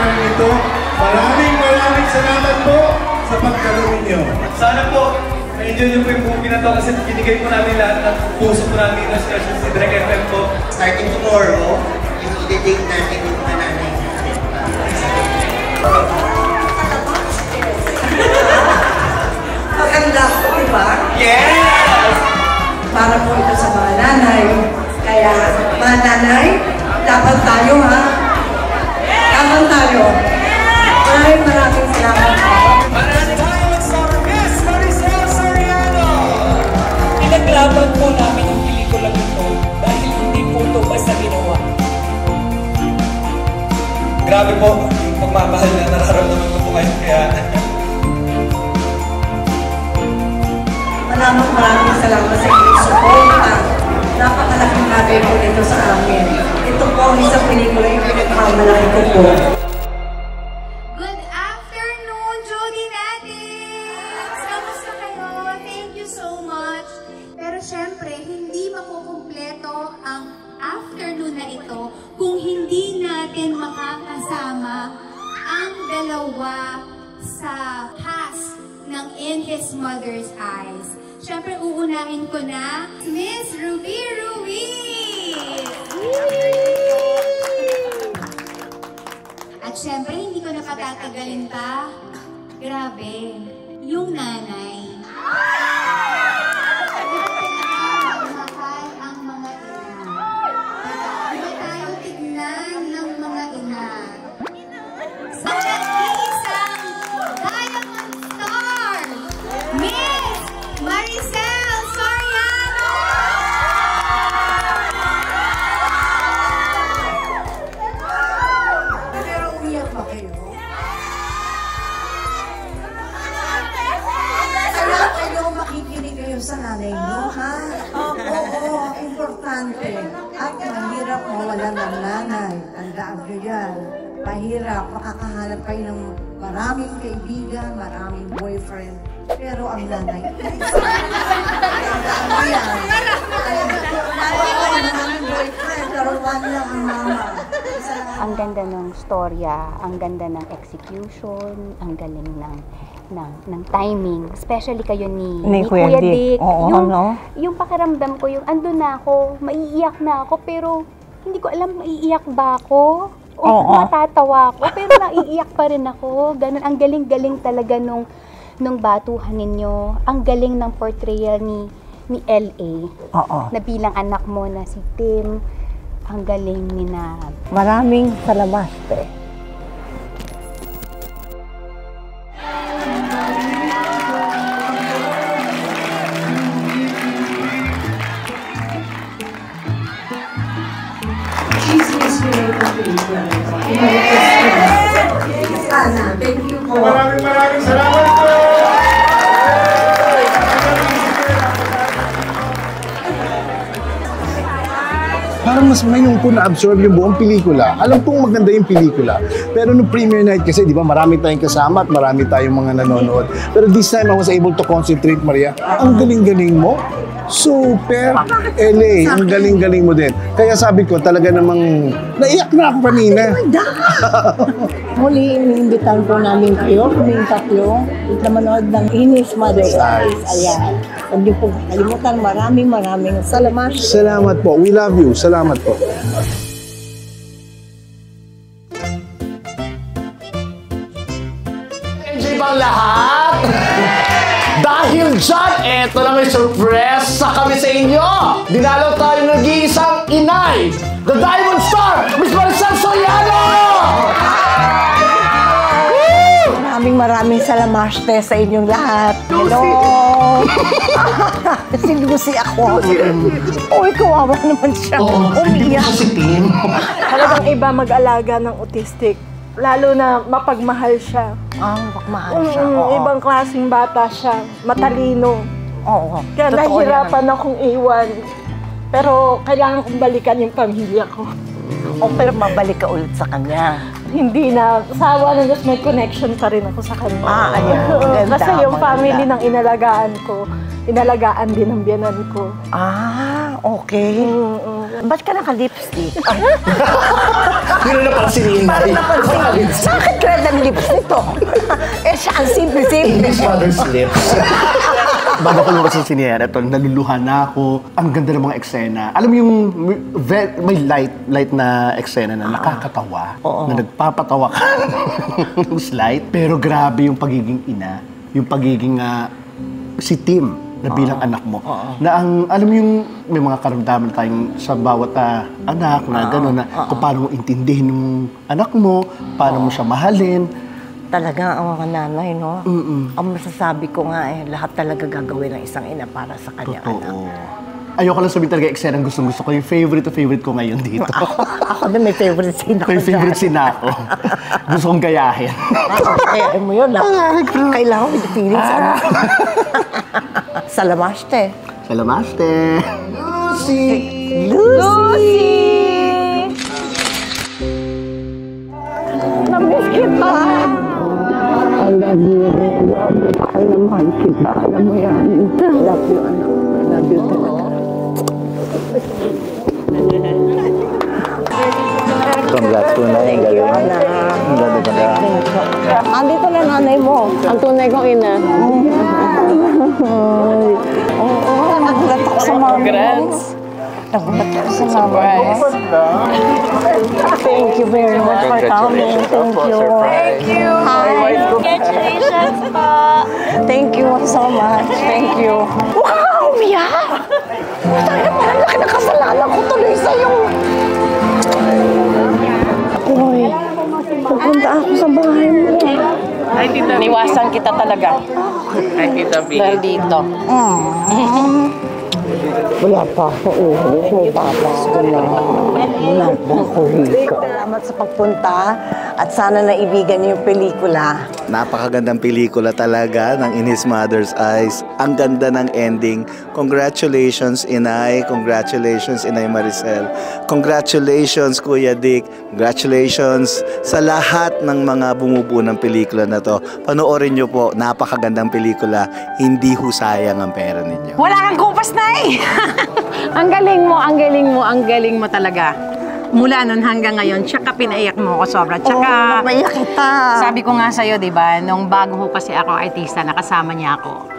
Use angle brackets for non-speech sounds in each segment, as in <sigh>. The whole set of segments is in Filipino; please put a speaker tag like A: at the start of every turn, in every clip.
A: pamahalaan ito. Maraming maraming salamat po sa pagkaroon ninyo. Sana po, na-enjoy nyo po yung movie na to kasi binigay po namin lahat ng puso po namin na special si Direk FM po.
B: Starting tomorrow, yung i-date natin yung mananay natin.
C: Nito sa amin. Ito po ang isang pelikula yung pinagmamalaki ko po.
D: Good afternoon, Jody Natics! Kamusta kayo? Thank you so much. Pero syempre, hindi makukumpleto ang afternoon na ito kung hindi natin makakasama ang dalawa sa past ng In His Mother's Eyes. Syempre, uunahin ko na Miss Ruby Ruiz! At syempre, hindi ko na patatagalin pa. Grabe,
C: mawala ng nanay. Tandaan nyo yan. Mahirap, makakahanap kayo ng maraming kaibigan, maraming boyfriend. Pero ang nanay, yan. Oo, maraming boyfriend, pero one lang ang mama. Ang
E: ang ganda ng storya, ang ganda ng execution, ang galing ng ng ng timing, especially kayo ni,
F: Ni Kuya Dick. Oo,
E: yung,
F: no?
E: yung pakiramdam ko, yung andun na ako, maiiyak na ako, pero hindi ko alam maiiyak ba ako o
F: Oo.
E: matatawa ako, pero naiiyak pa rin ako. Ganun, ang galing-galing talaga nung nung batuhan ninyo. Ang galing ng portrayal ni ni LA
F: Oo.
E: na bilang anak mo na si Tim. Ang galing ni na
F: Maraming salamat, te.
C: Sana. Thank you po.
A: maraming maraming salamat po!
G: parang mas ngayon ko na-absorb yung buong pelikula. Alam kong maganda yung pelikula. Pero no premiere night kasi, di ba, marami tayong kasama at marami tayong mga nanonood. Pero this time, I was able to concentrate, Maria. Ang galing-galing mo. Super LA. Ang galing-galing mo din. Kaya sabi ko, talaga namang naiyak na ako kanina.
F: Muli, iniimbitan po namin kayo, kaming tatlo, na manood ng Inis Mother's Eyes. Ayan. Huwag niyo po kalimutan, maraming maraming salamat.
G: Salamat po. We love you. Salamat po.
H: Enjoy bang lahat? Dyan, eto na may surprise sa kami sa inyo! Dinalaw tayo ng nag-iisang inay, the Diamond Star, Miss Maricel Soriano!
F: Maraming maraming salamat te, sa inyong lahat. Hello! <laughs> si Lucy ako. Uy, kawawa naman siya. Umiyak.
H: si Tim.
I: Talagang iba mag-alaga ng autistic. Lalo na mapagmahal siya.
F: Ah, mahal siya.
I: Mm,
F: Oo.
I: ibang klaseng bata siya. Matalino.
F: Oo.
I: Kaya
F: Totoo
I: nahihirapan akong iwan. Pero kailangan kong balikan yung pamilya ko.
F: O, pero mabalik ka ulit sa kanya.
I: Hindi na. Sawa na just may connection pa rin ako sa kanya.
F: Ah, ayan. <laughs> Maganda,
I: Kasi yung
F: maganda.
I: family ng inalagaan ko, inalagaan din ng biyanan ko.
F: Ah, okay. Ba't ka naka-lipstick? <laughs>
H: Yun na pala si Ninay.
F: Parang napansin. Bakit red ang lipstick to? <laughs> eh, siya ang simple-simple.
H: English mother's lips. <laughs> Bago ko lumabas sa siniera, ito, naluluha na ako. Ang ganda ng mga eksena. Alam mo yung ve- may light, light na eksena na nakakatawa. Na nagpapatawa ka ng slight. Pero grabe yung pagiging ina. Yung pagiging ah, si Tim na bilang anak mo. Na ang, alam mo yung may mga karamdaman tayong sa bawat ah, anak na gano'n na kung paano mo intindihin yung anak mo, paano mo siya mahalin.
F: Talaga ang mga nanay, no? Ang masasabi ko nga eh, lahat talaga gagawin ng isang ina para sa kanya anak.
H: Totoo. Ayoko lang sabihin talaga eksena ang gustong gusto ko. Yung favorite to favorite ko ngayon dito. <laughs>
F: Ako, ako din may favorite scene ako
H: May favorite scene ako. gusto kong gayahin.
F: Kaya mo yun, <laughs> ah. Kailangan the feelings, ano? Salamaste.
H: Salamaste. Lucy!
F: Lucy! Namiss kita! I love you. Mahal na mahal kita. Alam mo yan. I love you, anak. I love you talaga.
G: Congrats po na yung galing. Ang ganda ganda.
F: Andito na nanay mo. Ang tunay kong ina. Oo, nagulat ako sa mama mo. Nagulat ako sa mama. Thank you very much for coming. Thank you. Thank you. Hi. Congratulations po. Thank you so much. Thank you. Wow, Mia!
J: Ay, tita. Niwasan kita talaga. Ay, tita B. Dahil dito.
F: Wala pa ako uwi. May papas ko na. Wala pa ako hika. Salamat sa pagpunta at sana naibigan niyo yung pelikula.
K: Napakagandang pelikula talaga ng In His Mother's Eyes. Ang ganda ng ending. Congratulations, Inay. Congratulations, Inay Maricel. Congratulations, Kuya Dick. Congratulations sa lahat ng mga bumubuo ng pelikula na to. Panoorin nyo po, napakagandang pelikula. Hindi husayang ang pera ninyo.
J: Wala kang kupas na eh! <laughs> ang galing mo, ang galing mo, ang galing mo talaga. Mula nun hanggang ngayon, tsaka pinaiyak mo ako sobra. Tsaka,
F: Oo, napaiyak kita.
J: sabi ko nga sa'yo, di ba, nung bago ko kasi ako artista, nakasama niya ako.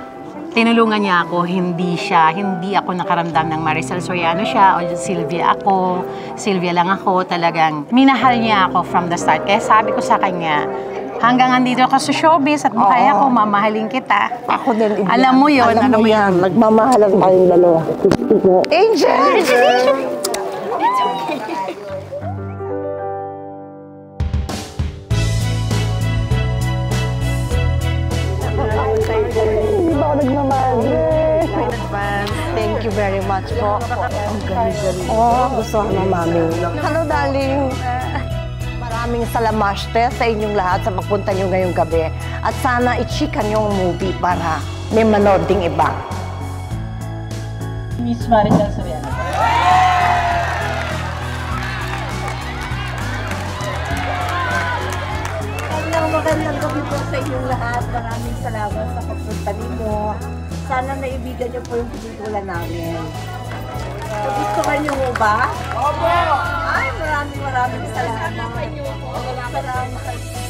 J: Tinulungan niya ako, hindi siya, hindi ako nakaramdam ng Maricel Soriano siya, o Sylvia ako, Sylvia lang ako, talagang minahal niya ako from the start. Kaya sabi ko sa kanya, hanggang andito ako sa showbiz at kaya ko, mamahalin kita.
F: Ako din. Ibian.
J: Alam mo yun,
F: Alam
J: alam
F: mo
J: mo
F: yan. Nagmamahalan tayong dalawa. Angel! Hindi ba ako nagmamadre? In advance, thank you very much po. Ang galing-galing. Oh, gusto ko ng mami. Hello, darling. Maraming salamaste sa inyong lahat sa pagpunta nyo ngayong gabi. At sana i-chika nyo ang movie para may manood ding iba.
L: Miss Maricel Soriano.
C: Magandang magandang gabi po sa inyong lahat. Maraming salamat sa pagpunta ninyo. Sana naibigan niyo po yung pelikula namin. Gusto niyo mo ba? Opo! Maraming maraming salamat. Salamat.